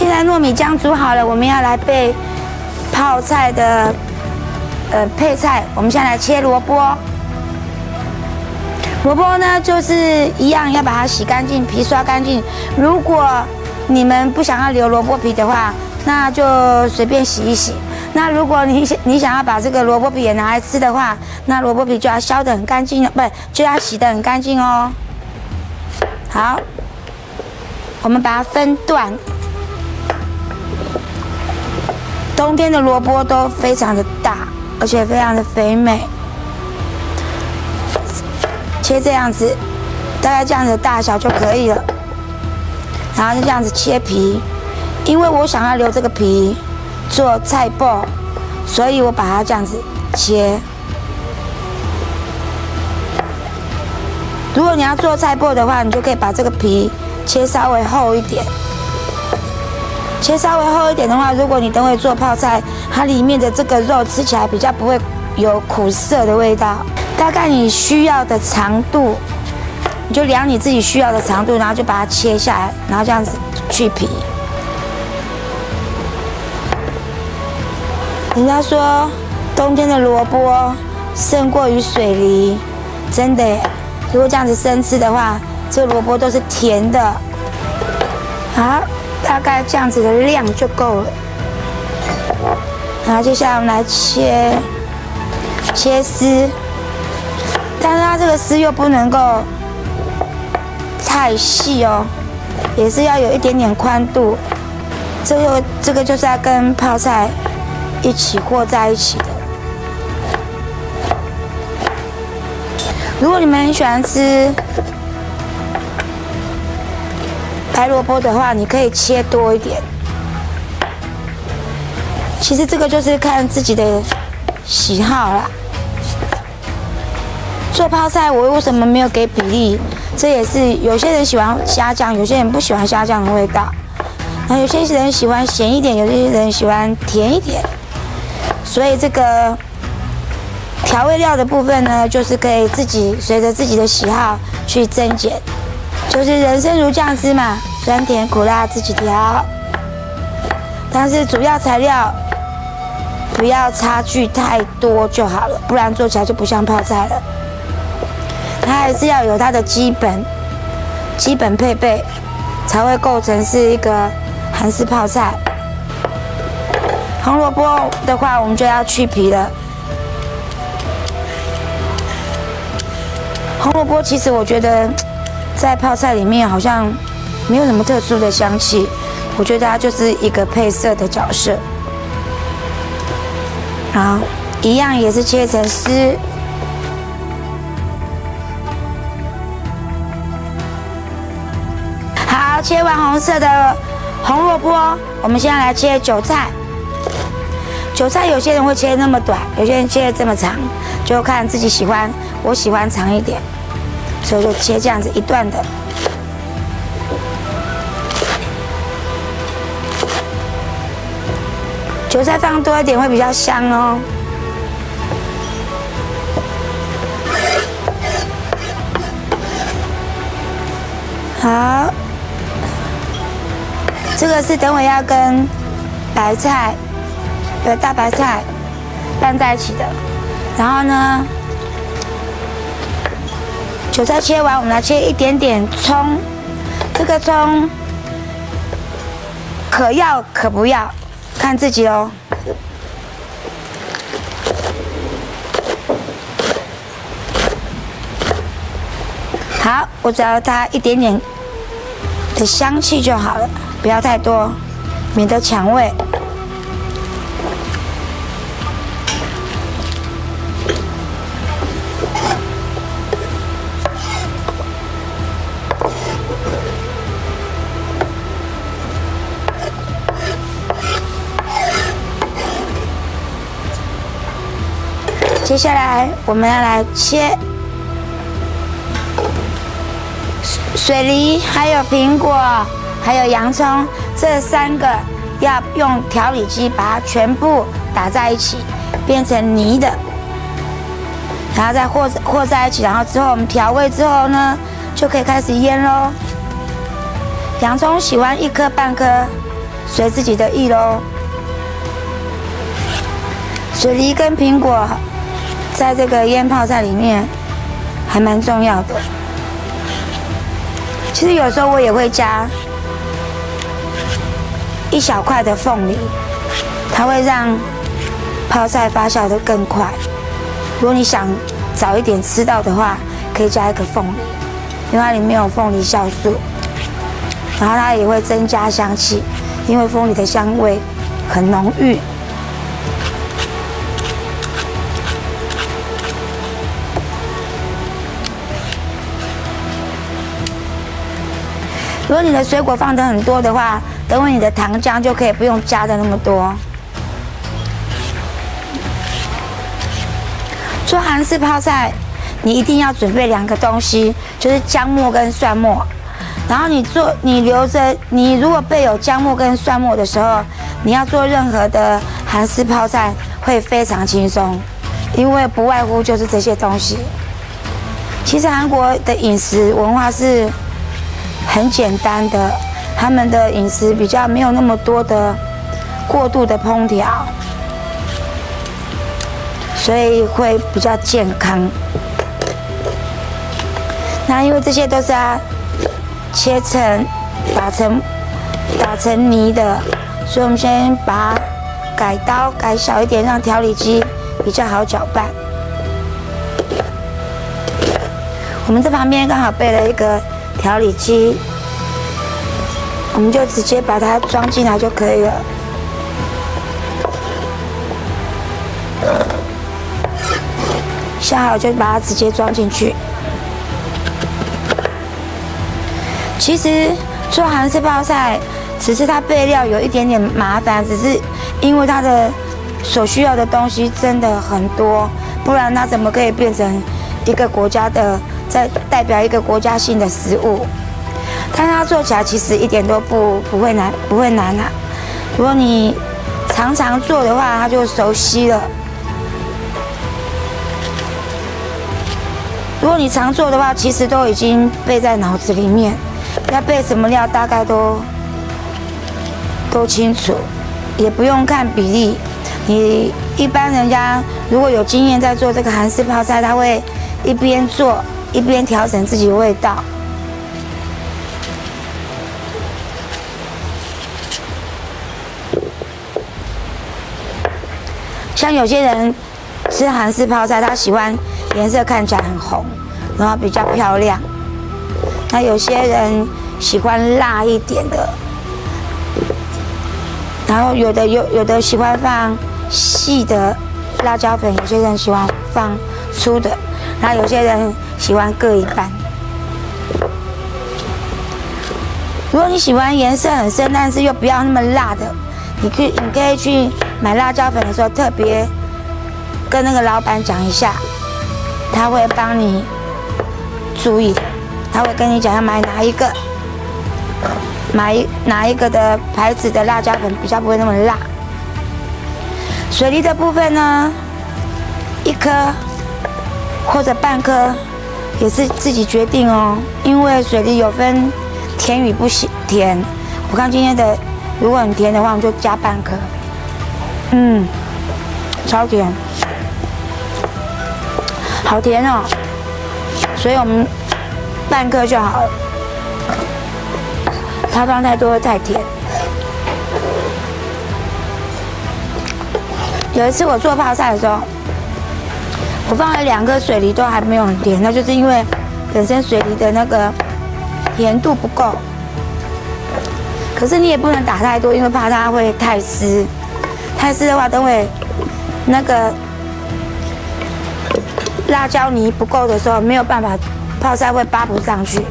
现在糯米浆煮好了，我们要来备泡菜的呃配菜。我们现在来切萝卜。萝卜呢，就是一样要把它洗干净，皮刷干净。如果你们不想要留萝卜皮的话，那就随便洗一洗。那如果你想你想要把这个萝卜皮也拿来吃的话，那萝卜皮就要削得很干净，不就要洗得很干净哦。好，我们把它分段。冬天的萝卜都非常的大，而且非常的肥美。切这样子，大概这样子大小就可以了。然后就这样子切皮，因为我想要留这个皮做菜脯，所以我把它这样子切。如果你要做菜脯的话，你就可以把这个皮切稍微厚一点。切稍微厚一点的话，如果你等会做泡菜，它里面的这个肉吃起来比较不会有苦涩的味道。大概你需要的长度，你就量你自己需要的长度，然后就把它切下来，然后这样子去皮。人家说冬天的萝卜胜过于水梨，真的。如果这样子生吃的话，这萝卜都是甜的。大概这样子的量就够了。然后接下来我们来切切丝，但是它这个丝又不能够太细哦，也是要有一点点宽度。这个这个就是要跟泡菜一起和在一起的。如果你们很喜欢吃。白萝卜的话，你可以切多一点。其实这个就是看自己的喜好啦。做泡菜，我为什么没有给比例？这也是有些人喜欢虾酱，有些人不喜欢虾酱的味道。那有些人喜欢咸一点，有些人喜欢甜一点。所以这个调味料的部分呢，就是可以自己随着自己的喜好去增减。就是人生如酱汁嘛。酸甜苦辣自己调，但是主要材料不要差距太多就好了，不然做起来就不像泡菜了。它还是要有它的基本基本配备，才会构成是一个韩式泡菜。红萝卜的话，我们就要去皮了。红萝卜其实我觉得在泡菜里面好像。没有什么特殊的香气，我觉得它就是一个配色的角色。好，一样也是切成丝。好，切完红色的红萝卜，我们现在来切韭菜。韭菜有些人会切那么短，有些人切这么长，就看自己喜欢。我喜欢长一点，所以就切这样子一段的。韭菜放多一点会比较香哦。好，这个是等会要跟白菜的大白菜拌在一起的。然后呢，韭菜切完，我们来切一点点葱。这个葱可要可不要。看自己哦。好，我只要它一点点的香气就好了，不要太多，免得抢味。接下来我们要来切水梨，还有苹果，还有洋葱，这三个要用调理机把它全部打在一起，变成泥的，然后再和和在一起，然后之后我们调味之后呢，就可以开始腌喽。洋葱喜欢一颗半颗，随自己的意喽。水梨跟苹果在这个腌泡菜里面还蛮重要的。其实有时候我也会加一小块的凤梨，它会让泡菜发酵的更快。如果你想早一点吃到的话，可以加一个凤梨，因为它里面有凤梨酵素，然后它也会增加香气，因为凤梨的香味很浓郁。如果你的水果放的很多的话，等会你的糖浆就可以不用加的那么多。做韩式泡菜，你一定要准备两个东西，就是姜末跟蒜末。然后你做，你留着，你如果备有姜末跟蒜末的时候，你要做任何的韩式泡菜会非常轻松，因为不外乎就是这些东西。其实韩国的饮食文化是。很简单的，他们的饮食比较没有那么多的过度的烹调，所以会比较健康。那因为这些都是要切成、打成、打成泥的，所以我们先把改刀改小一点，让调理机比较好搅拌。我们这旁边刚好备了一个。调理机，我们就直接把它装进来就可以了。下好就把它直接装进去。其实做韩式泡菜，只是它备料有一点点麻烦，只是因为它的所需要的东西真的很多，不然它怎么可以变成一个国家的？在代表一个国家性的食物，但它做起来其实一点都不不会难，不会难啊。如果你常常做的话，它就熟悉了。如果你常做的话，其实都已经背在脑子里面，要备什么料大概都都清楚，也不用看比例。你一般人家如果有经验在做这个韩式泡菜，他会一边做。一边调整自己味道，像有些人吃韩式泡菜，他喜欢颜色看起来很红，然后比较漂亮。那有些人喜欢辣一点的，然后有的有有的喜欢放细的辣椒粉，有些人喜欢放粗的，然后有些人。喜欢各一半。如果你喜欢颜色很深，但是又不要那么辣的，你可以你可以去买辣椒粉的时候，特别跟那个老板讲一下，他会帮你注意，他会跟你讲要买哪一个，买哪一个的牌子的辣椒粉比较不会那么辣。水梨的部分呢，一颗或者半颗。也是自己决定哦，因为水梨有分甜与不甜。我看今天的，如果很甜的话，我们就加半颗。嗯，超甜，好甜哦。所以我们半颗就好了，它放太多会太甜。有一次我做泡菜的时候。我放了两个水梨，都还没有很甜，那就是因为本身水梨的那个甜度不够。可是你也不能打太多，因为怕它会太湿。太湿的话，等会那个辣椒泥不够的时候，没有办法泡菜会扒不上去。